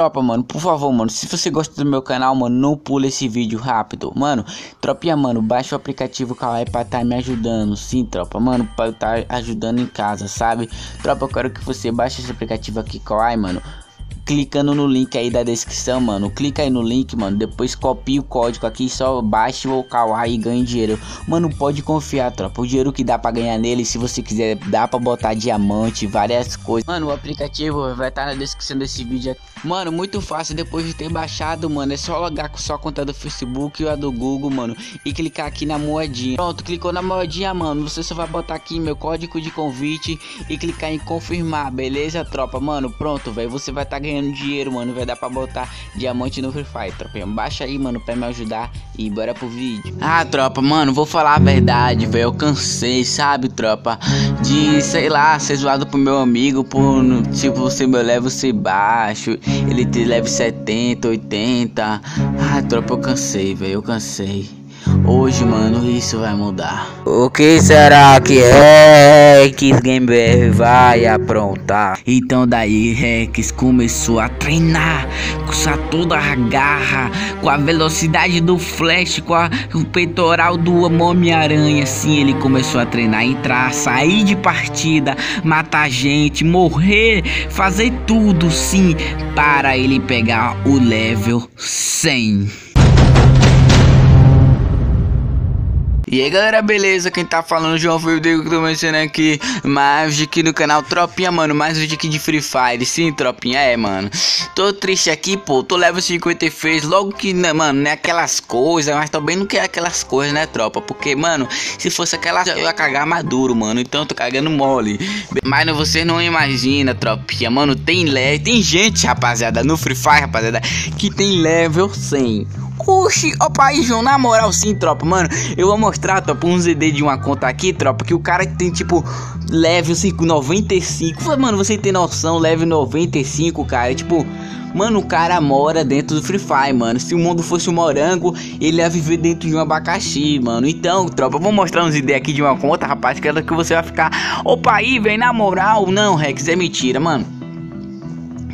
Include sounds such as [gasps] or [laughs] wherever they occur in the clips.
Tropa, mano, por favor, mano, se você gosta do meu canal, mano, não pula esse vídeo rápido. Mano, tropinha, mano, baixa o aplicativo Kawaii pra tá me ajudando. Sim, tropa, mano, pra tá ajudando em casa, sabe? Tropa, eu quero que você baixe esse aplicativo aqui, Kawaii, mano clicando no link aí da descrição, mano. Clica aí no link, mano. Depois copia o código aqui, só baixe o Kawaii e ganhe dinheiro. Mano, pode confiar, tropa. O dinheiro que dá pra ganhar nele, se você quiser, dá pra botar diamante, várias coisas. Mano, o aplicativo vai estar tá na descrição desse vídeo aqui. Mano, muito fácil depois de ter baixado, mano. É só logar com sua conta do Facebook e a do Google, mano. E clicar aqui na moedinha. Pronto, clicou na moedinha, mano. Você só vai botar aqui meu código de convite e clicar em confirmar, beleza, tropa? Mano, pronto, velho. Você vai estar tá ganhando ganhando dinheiro, mano. Vai dar pra botar diamante no Free Fire, tropa. Baixa aí, mano, pra me ajudar e bora pro vídeo. Ah, tropa, mano, vou falar a verdade, velho. Eu cansei, sabe, tropa? De, sei lá, ser zoado pro meu amigo por, tipo, você meu level ser baixo. Ele ter level 70, 80. Ah, tropa, eu cansei, velho. Eu cansei. Hoje, mano, isso vai mudar. O que será que Rex Gamer vai aprontar? Então daí Rex começou a treinar com toda a garra, com a velocidade do Flash, com, a, com o peitoral do Homem-Aranha. Assim ele começou a treinar, entrar, sair de partida, matar gente, morrer, fazer tudo sim para ele pegar o level 100. E aí galera, beleza? Quem tá falando é o João Felipe que tô mencionando aqui. Mais vídeo aqui no canal Tropinha, mano, mais vídeo aqui de Free Fire, sim, Tropinha, é, mano. Tô triste aqui, pô, tô level 50 e fez, logo que, né, mano, não é aquelas coisas, mas também não quer aquelas coisas, né, tropa? Porque, mano, se fosse aquelas, eu ia cagar maduro, mano, então tô cagando mole. Mas não, não imaginam, Tropinha, mano, tem level, tem gente, rapaziada, no Free Fire, rapaziada, que tem level 100 Oxi, ó pai João, na moral sim, tropa, mano. Eu vou mostrar, tropa, um ZD de uma conta aqui, tropa Que o cara tem, tipo, level 5, 95 Mano, você tem noção, level 95, cara Tipo, mano, o cara mora dentro do Free Fire, mano. Se o mundo fosse um morango, ele ia viver dentro de um abacaxi, mano. Então, tropa, eu vou mostrar uns ZD aqui de uma conta, rapaz Que é que você vai ficar. Opa aí, vem, na moral. Não, Rex, é mentira, mano.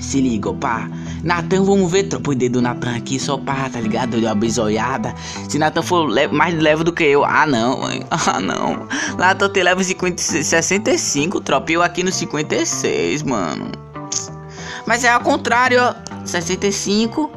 Se liga, opa Natan, vamos ver, tropa, o dedo do Natan aqui só pá, tá ligado? Deu uma bisoiada. Se Natan for mais leve do que eu, ah não, mãe. [laughs] Ah não. Natan tem level 50, 65, tropa, eu aqui no 56, mano. Mas é ao contrário, ó. 65,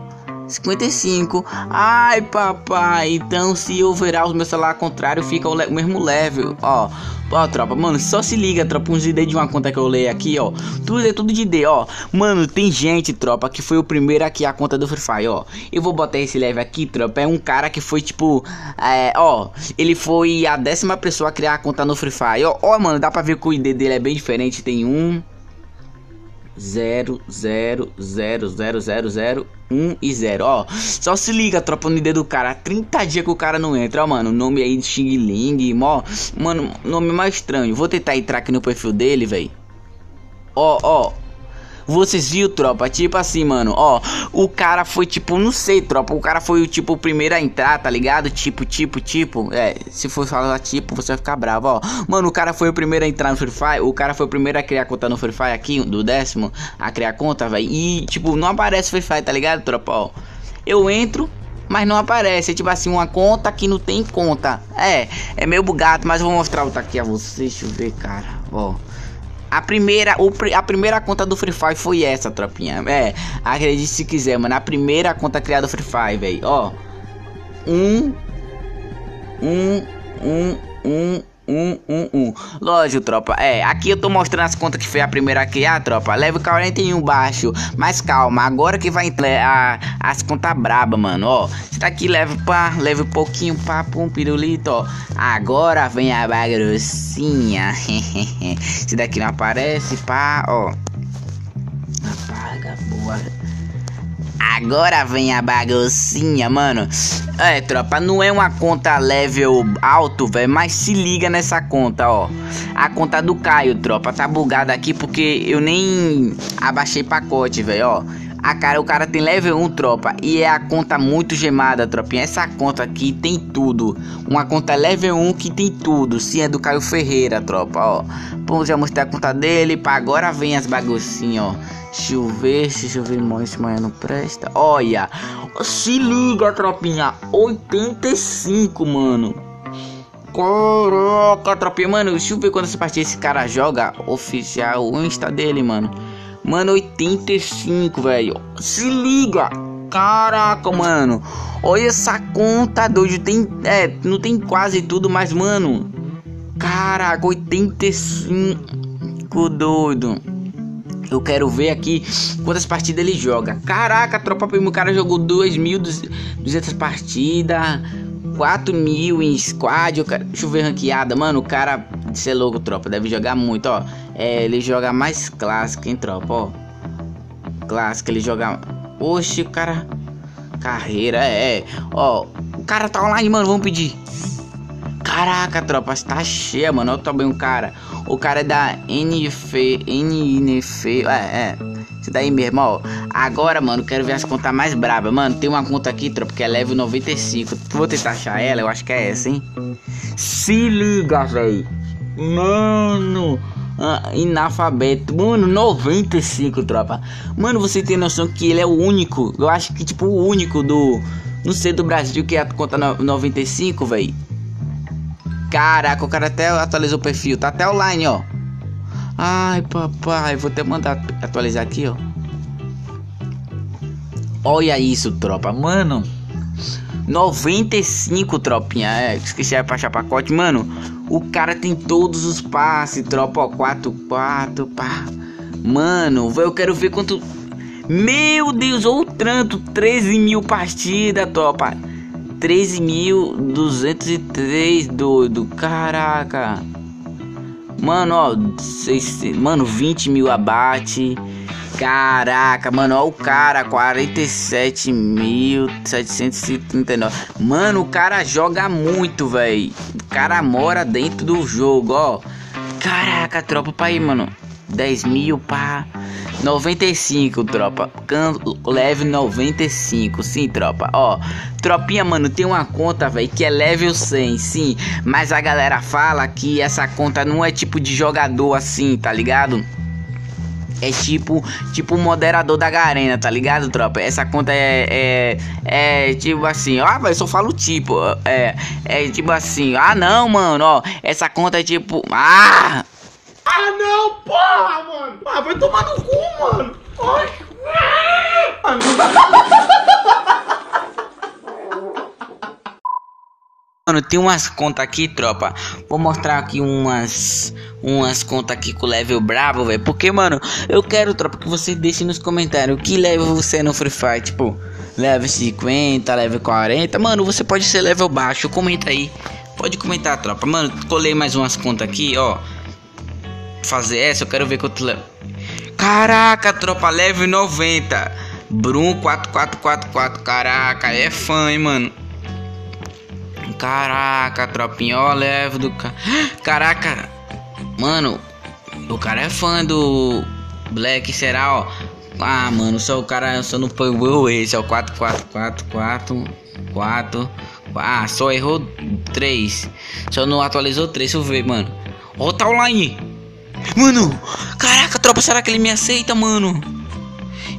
55. Ai, papai. Então, se eu virar o meu celular ao contrário, fica o, o mesmo level, ó. Ó, tropa, mano, só se liga, tropa, uns ID de uma conta que eu leio aqui, ó. Tudo é tudo de ID, ó. Mano, tem gente, tropa, que foi o primeiro aqui a conta do Free Fire, ó. Eu vou botar esse leve aqui, tropa. É um cara que foi, tipo, é, ó. Ele foi a décima pessoa a criar a conta no Free Fire. Ó, ó, mano, dá pra ver que o ID dele é bem diferente. Tem um, 0, 0, 0, 0, 0, 0, 1 e 0. Ó, só se liga, tropa, no ID do cara. 30 dias que o cara não entra, ó, mano. Nome aí de Xing Ling, ó. Mano, nome mais estranho. Vou tentar entrar aqui no perfil dele, velho. Ó, ó. Vocês viram, tropa? Tipo assim, mano, ó. O cara foi tipo, não sei, tropa. O cara foi tipo o primeiro a entrar, tá ligado? Tipo, tipo, tipo. É, se for falar tipo, você vai ficar bravo, ó. Mano, o cara foi o primeiro a entrar no Free Fire. O cara foi o primeiro a criar conta no Free Fire aqui, do décimo, a criar conta, velho. E, tipo, não aparece Free Fire, tá ligado, tropa? Ó. Eu entro, mas não aparece. É tipo assim, uma conta que não tem conta. É, é meio bugado, mas eu vou mostrar outra aqui a vocês. Deixa eu ver, cara. Ó. A primeira, o, a primeira conta do Free Fire foi essa, tropinha. É, acredite se quiser, mano. A primeira conta criada do Free Fire, velho. Ó. Um. Um. Um. Um. Um, um, um. Lógico, tropa. É, aqui eu tô mostrando as contas que foi a primeira a tropa. Leve 41 baixo. Mas calma, agora que vai entrar as contas braba, mano. Ó, você tá aqui, leve pá, leve um pouquinho pá, pum, pirulito, ó. Agora vem a bagrossinha. [laughs] Esse daqui não aparece, pá, ó. Apaga, boa. Agora vem a baguncinha, mano. É, tropa, não é uma conta level alto, velho, mas se liga nessa conta, ó. A conta do Caio, tropa, tá bugada aqui porque eu nem abaixei pacote, velho, ó. A cara, o cara tem level 1, tropa. E é a conta muito gemada, tropinha. Essa conta aqui tem tudo. Uma conta level 1 que tem tudo. Sim, é do Caio Ferreira, tropa, ó. Vamos já mostrar a conta dele. Pra agora vem as baguncinhas, ó. Deixa eu ver, deixa eu ver, esse manhã não presta. Olha, se liga, tropinha. 85, mano. Caraca, tropinha, mano. Deixa eu ver quando essa partida esse cara joga. Oficial, o Insta dele, mano. Mano, 85, velho. Se liga. Caraca, mano. Olha essa conta, doido. Tem, é, não tem quase tudo, mas, mano. Caraca, 85, doido. Eu quero ver aqui quantas partidas ele joga. Caraca, tropa primo, o cara jogou 2.200 partidas. 4 mil em squad. Quero... Deixa eu ver ranqueada. Mano, o cara. Isso é louco, tropa. Deve jogar muito, ó. É, ele joga mais clássico, hein, tropa, ó. Clássico, ele joga. Oxe, o cara. Carreira, é. Ó, o cara tá online, mano. Vamos pedir. Caraca, tropa, tá cheia, mano. Olha o cara. O cara é da NF. NNF. É, é. Isso daí mesmo, ó. Agora, mano, quero ver as contas mais brabas. Mano, tem uma conta aqui, tropa, que é level 95. Vou tentar achar ela, eu acho que é essa, hein? Se liga, velho. Mano. Ah, inalfabeto. Mano, 95, tropa. Mano, você tem noção que ele é o único. Eu acho que, tipo, o único do. Não sei do Brasil que é conta 95, velho. Caraca, o cara até atualizou o perfil. Tá até online, ó. Ai, papai. Vou até mandar atualizar aqui, ó. Olha isso, tropa. Mano. 95, tropinha. É, esqueci de baixar pacote. Mano, o cara tem todos os passes, tropa. Ó, 4, 4, pá. Mano, eu quero ver quanto... Meu Deus, ou tanto. 13 mil partidas, tropa. 13.203, doido. Caraca. Mano, ó. Seis, mano, 20 mil abate. Caraca, mano, ó o cara, 47.739. Mano, o cara joga muito, velho. O cara mora dentro do jogo, ó. Caraca, tropa, pra aí, mano. 10 mil, pá. 95, tropa. Leve 95, sim, tropa. Ó, tropinha, mano, tem uma conta, velho, que é level 100, sim. Mas a galera fala que essa conta não é tipo de jogador assim, tá ligado? É tipo, tipo moderador da Garena, tá ligado, tropa? Essa conta é, é, é tipo assim, ah, velho, só falo tipo, é, é tipo assim, ah, não, mano, ó, essa conta é tipo, ah, ah, não, porra, mano. Ah, vai tomar no cu, mano. Ai, mano. Mano, tem umas contas aqui, tropa. Vou mostrar aqui umas umas contas aqui com level brabo, velho. Porque, mano, eu quero, tropa, que você deixe nos comentários que level você é no Free Fire, tipo, level 50, level 40. Mano, você pode ser level baixo. Comenta aí. Pode comentar, tropa. Mano, colei mais umas contas aqui, ó fazer essa, eu quero ver quanto leva. Caraca, tropa leve 90. Brum 4444. Caraca, é fã, hein, mano. Caraca, tropinha, ó, leve do cara. [gasps] Caraca, mano, o cara é fã do Black, será, ó? Ah, mano, só o cara só não pegou esse, é o 4444 4. Ah, só errou 3. Só não atualizou 3, deixa eu ver, mano. Ó, tá online. Mano, caraca, tropa, será que ele me aceita, mano?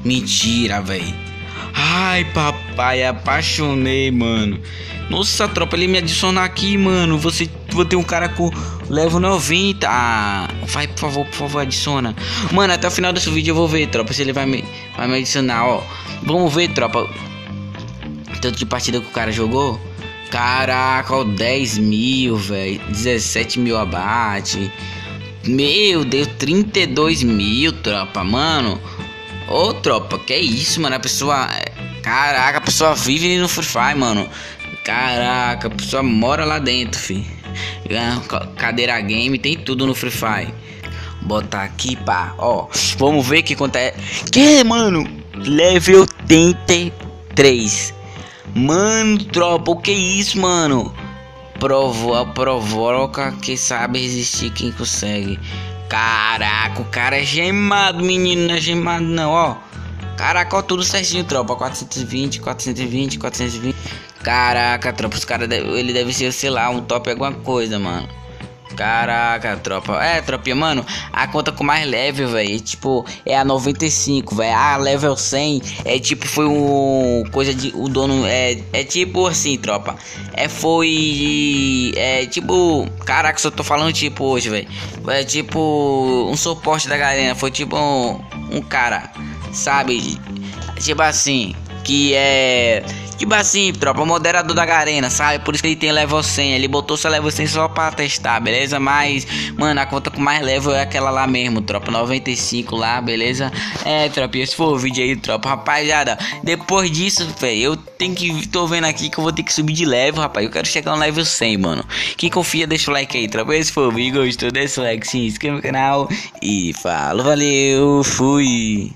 Mentira, velho. Ai, papai, apaixonei, mano. Nossa, tropa, ele me adicionar aqui, mano. Você vou ter um cara com level 90. Ah, vai, por favor, por favor, adiciona. Mano, até o final desse vídeo eu vou ver, tropa, se ele vai me, vai me adicionar, ó. Vamos ver, tropa. Tanto de partida que o cara jogou. Caraca, ó, 10 mil, velho. 17 mil abate. Meu Deus, 32 mil, tropa, mano. Ô, tropa, que isso, mano? A pessoa. Caraca, a pessoa vive no Free Fire, mano. Caraca, a pessoa mora lá dentro, fi. Cadeira game, tem tudo no Free Fire. Botar aqui, pá. Ó, vamos ver que quanto é. Que, mano? Level 83. Mano, tropa, o que é isso, mano? Provo provoca que sabe resistir quem consegue. Caraca, o cara é gemado, é gemado não, ó. Caraca, ó, tudo certinho, tropa. 420, 420, 420. Caraca, tropa, os caras, ele deve ser, sei lá, um top alguma coisa, mano. Caraca, tropa. É, tropinha, mano. A conta com mais level, velho. Tipo, é a 95, velho. A level 100 é tipo, foi um. Coisa de. O dono. É, é tipo assim, tropa. É, foi. É tipo. Caraca, só tô falando tipo hoje, velho. É tipo. Um suporte da galera. Foi tipo um, um cara, sabe? Tipo assim. Que é Tipo assim, tropa, moderador da Garena, sabe? Por isso que ele tem level 100. Ele botou seu level 100 só pra testar, beleza? Mas, mano, a conta com mais level é aquela lá mesmo, tropa. 95 lá, beleza? É, tropa, esse foi o vídeo aí, tropa. Rapaziada, depois disso, velho, eu tenho que. Tô vendo aqui que eu vou ter que subir de level, rapaz. Eu quero chegar no level 100, mano. Quem confia, deixa o like aí, tropa. Esse foi o vídeo, gostou? Deixa o like, se inscreva no canal. E falou, valeu, fui.